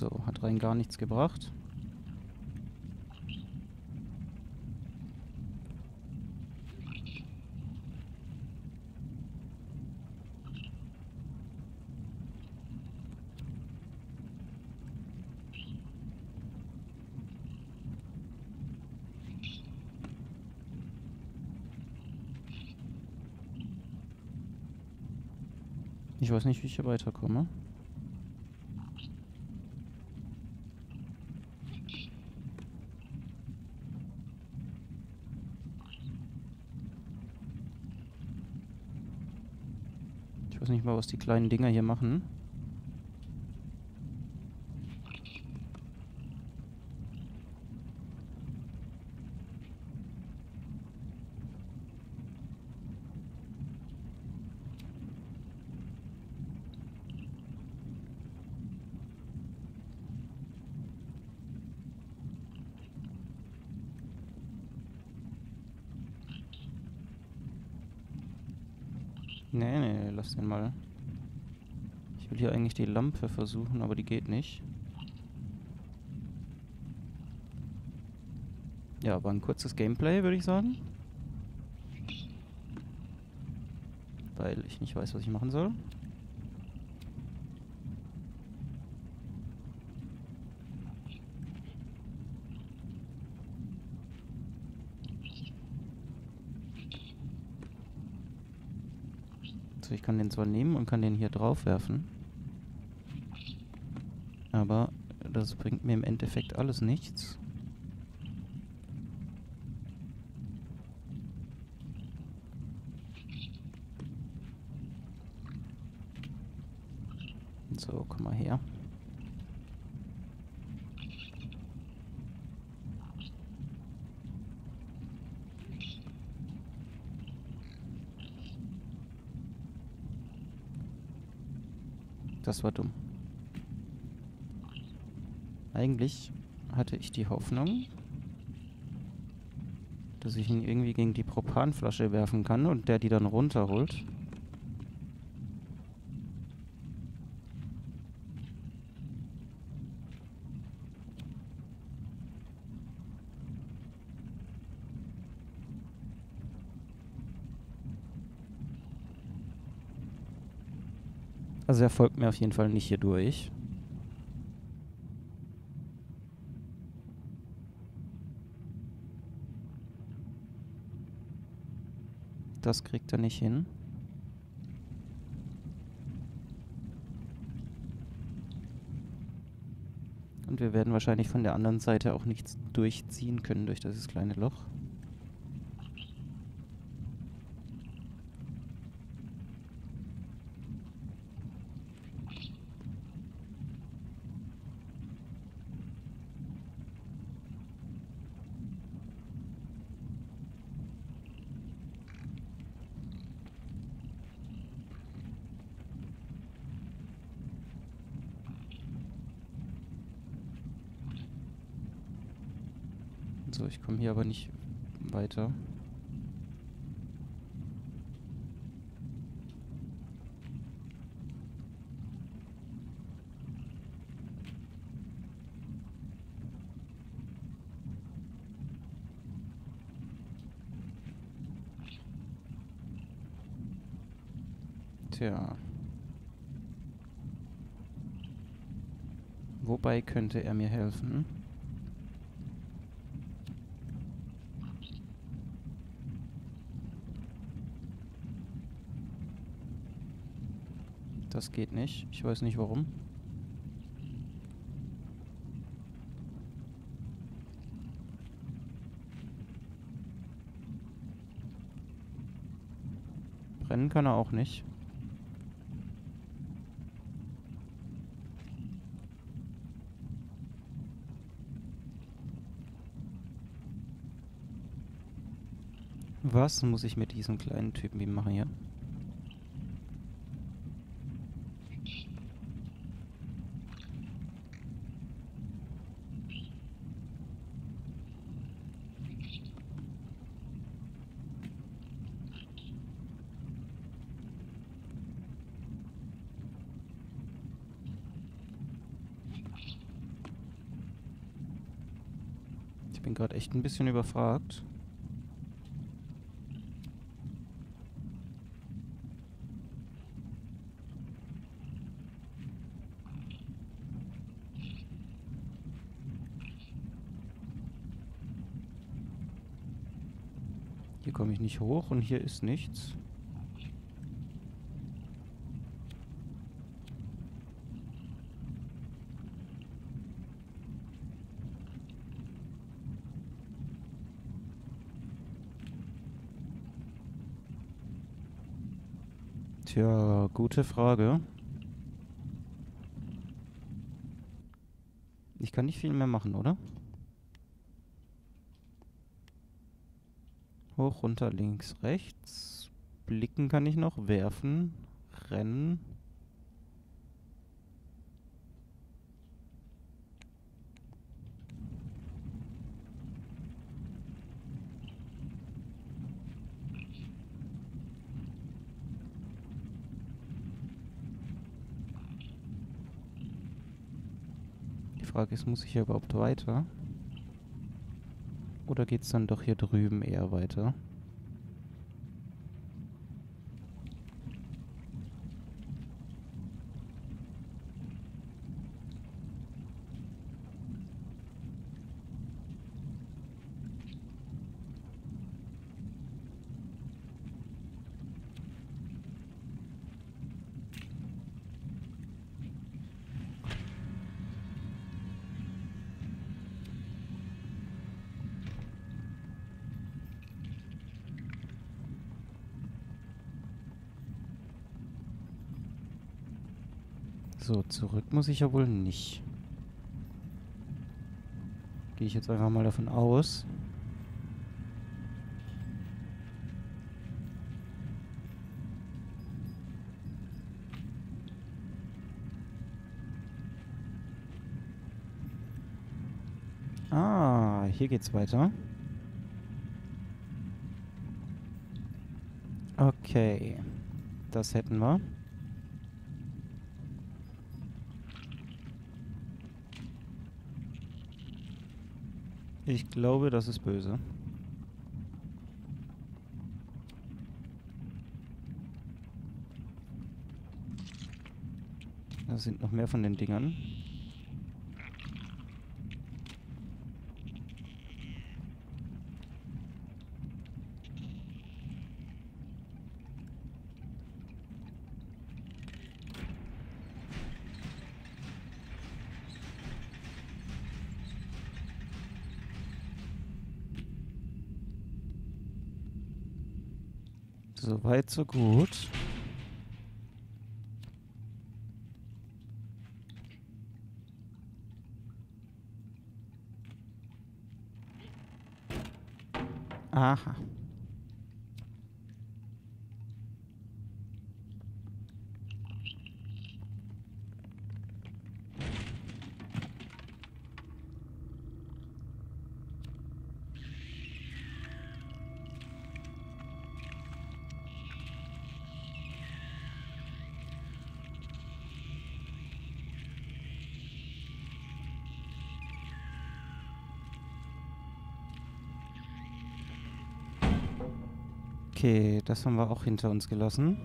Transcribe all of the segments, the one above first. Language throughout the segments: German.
So, hat rein gar nichts gebracht. Ich weiß nicht, wie ich hier weiterkomme. Nicht mal, was die kleinen Dinger hier machen. Nee, nee, lass den mal. Ich will hier eigentlich die Lampe versuchen, aber die geht nicht. Ja, aber ein kurzes Gameplay, würde ich sagen. Weil ich nicht weiß, was ich machen soll. So, ich kann den zwar nehmen und kann den hier drauf werfen. Aber das bringt mir im Endeffekt alles nichts. So, komm mal her. Das war dumm. Eigentlich hatte ich die Hoffnung, dass ich ihn irgendwie gegen die Propanflasche werfen kann und der die dann runterholt. Also er folgt mir auf jeden Fall nicht hier durch. Das kriegt er nicht hin. Und wir werden wahrscheinlich von der anderen Seite auch nichts durchziehen können durch dieses kleine Loch. So, ich komme hier aber nicht weiter. Tja. Wobei könnte er mir helfen? Das geht nicht. Ich weiß nicht warum. Brennen kann er auch nicht. Was muss ich mit diesem kleinen Typen wie machen hier? Ich bin gerade echt ein bisschen überfragt. Hier komme ich nicht hoch und hier ist nichts. Tja, gute Frage. Ich kann nicht viel mehr machen, oder? Hoch, runter, links, rechts. Blicken kann ich noch. Werfen. Rennen. Die Frage ist, muss ich hier überhaupt weiter? Oder geht es dann doch hier drüben eher weiter? So, zurück muss ich ja wohl nicht. Gehe ich jetzt einfach mal davon aus. Ah, hier geht's weiter. Okay. Das hätten wir. Ich glaube, das ist böse. Da sind noch mehr von den Dingern. So weit, so gut. Aha. Okay, das haben wir auch hinter uns gelassen.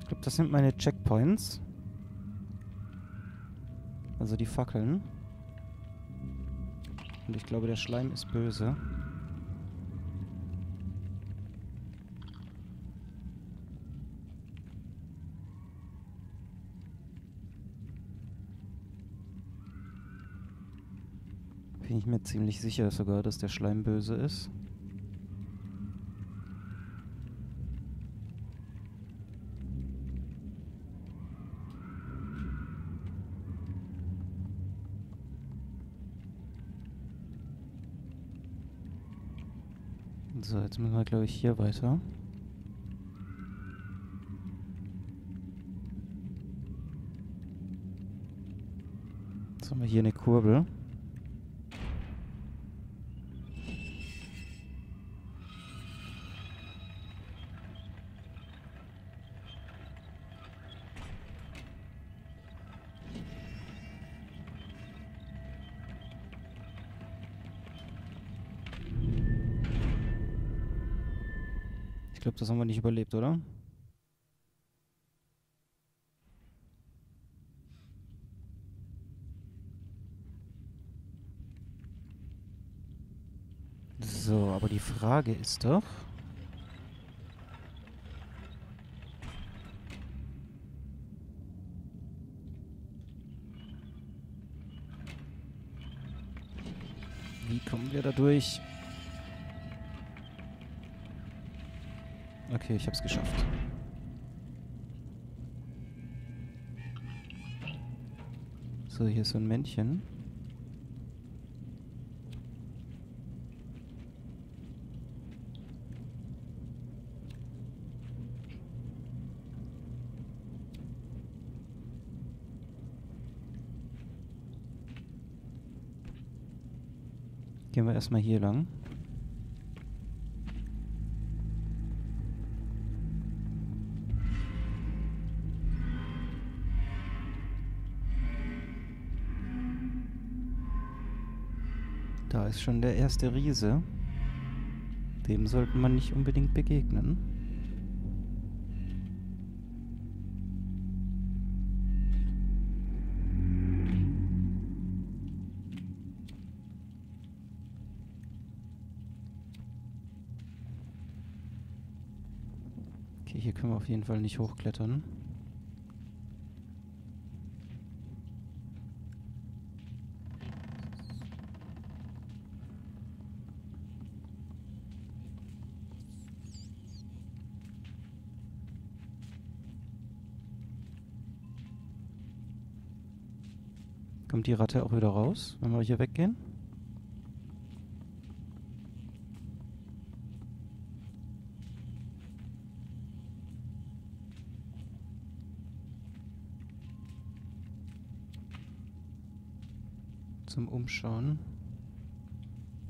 Ich glaube, das sind meine Checkpoints. Also die Fackeln. Und ich glaube, der Schleim ist böse. Bin ich mir ziemlich sicher sogar, dass der Schleim böse ist. So, jetzt müssen wir, glaube ich, hier weiter. Jetzt haben wir hier eine Kurbel. Glaube, das haben wir nicht überlebt, oder? So, aber die Frage ist doch... Wie kommen wir da durch? Okay, ich hab's geschafft. So, hier ist so ein Männchen. Gehen wir erstmal hier lang. Da ist schon der erste Riese. Dem sollte man nicht unbedingt begegnen. Okay, hier können wir auf jeden Fall nicht hochklettern. Kommt die Ratte auch wieder raus, wenn wir hier weggehen? Zum Umschauen.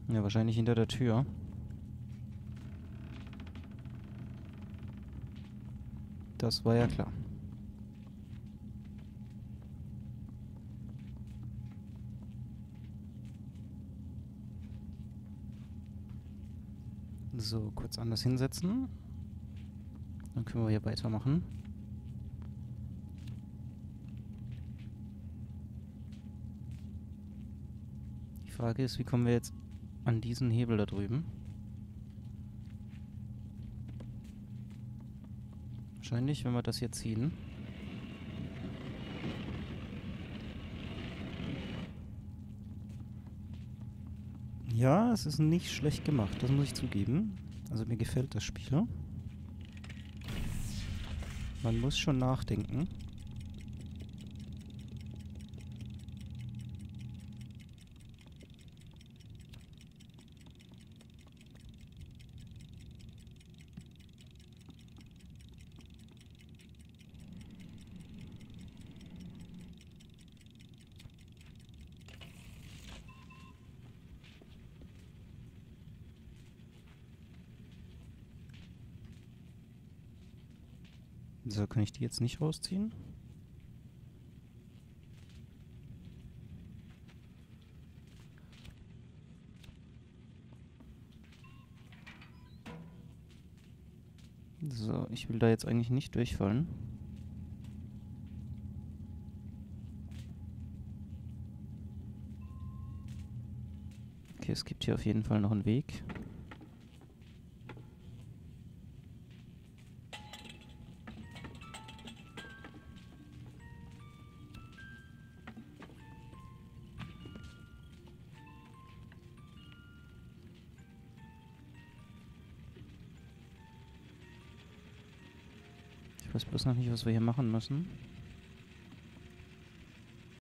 Ja, wahrscheinlich hinter der Tür. Das war ja klar. So, kurz anders hinsetzen. Dann können wir hier weitermachen. Die Frage ist, wie kommen wir jetzt an diesen Hebel da drüben? Wahrscheinlich, wenn wir das hier ziehen. Ja, es ist nicht schlecht gemacht, das muss ich zugeben. Also mir gefällt das Spiel. Man muss schon nachdenken. So, kann ich die jetzt nicht rausziehen? So, ich will da jetzt eigentlich nicht durchfallen. Okay, es gibt hier auf jeden Fall noch einen Weg. Noch nicht, was wir hier machen müssen.